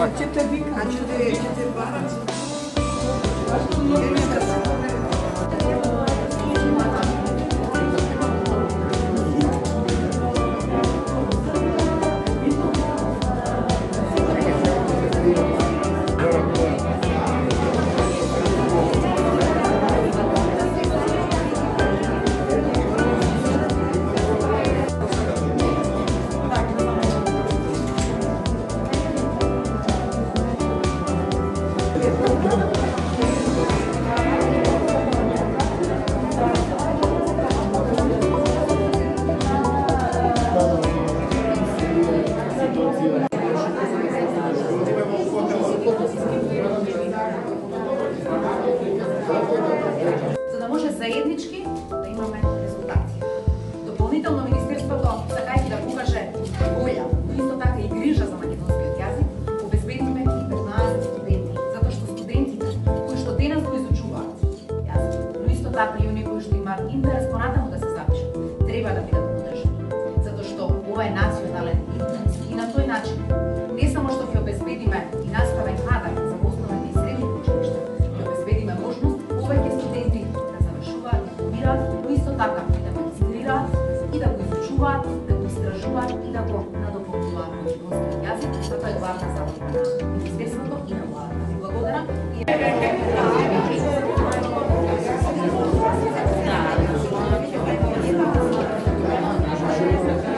Acceptă vin, acceptă vin. Acceptă vin. Заеднички да имаме резултати. Дополнително Министерството, сакајќи да покаже волја, но исто така и грижа за македонскиот јазик, обезбедиме и 15 студенти, затоа што студентите кои што денес го изучуваат јазик, но исто така и оние кои што имаат интерес понатаму да се запишат, треба да бидат подржани, затоа што ова е нација. Што е главна задача на Министерството и на владата. Ви благодарам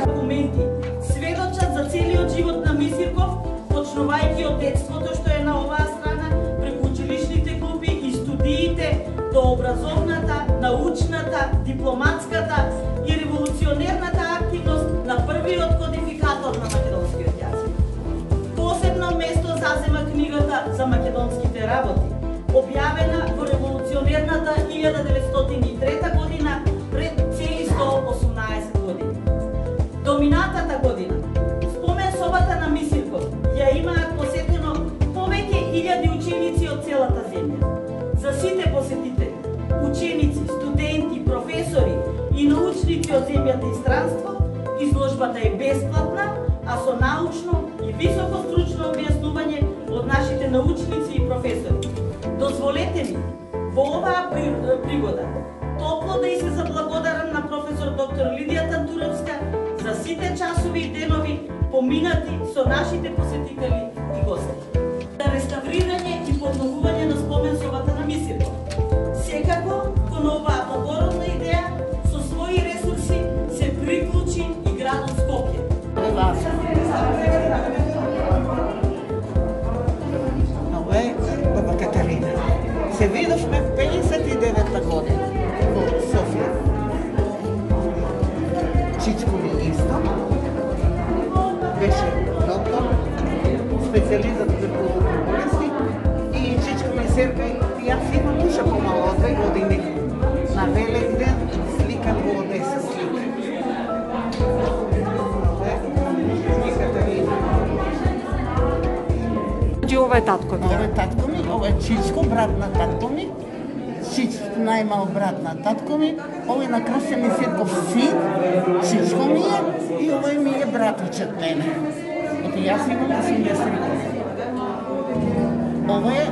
документи сведочат за целиот живот на Мисирков, почнувајќи од детството што е на оваа страна, преку училишните клупи и студиите до образовната, научната, дипломатската работи, објавена во револуционерната 1903 година пред цели 118 години. Доминатата година, спомен собата на Мисирков, ја имаат посетено повеќе илјади ученици од целата земја. За сите посетители, ученици, студенти, професори и научници од земјата и странство, изложбата е бесплатна, а со научно и високо стручно објаснување од нашите научници професор. Дозволете ми во оваа пригода топло да и се заблагодарам на професор доктор Лидија Тантуровска за сите часови и денови поминати со нашите посетители и гости. За реставрирање и подновување на споменсовата Беше доктор, специалист за туберкулозни болести и Чичко ми серка и јас имам душа помало од две години. На Великден сликам во Одеса слика. Значи ова е татко ми. Ова е татко ми, ова е Чичко, брат на татко ми. Чич најмал брат на татко ми. Овој на Красен ми Сетков син, Чичко ми е и овој ми е братовчет мене. Ето јас имам 80 години. Ова е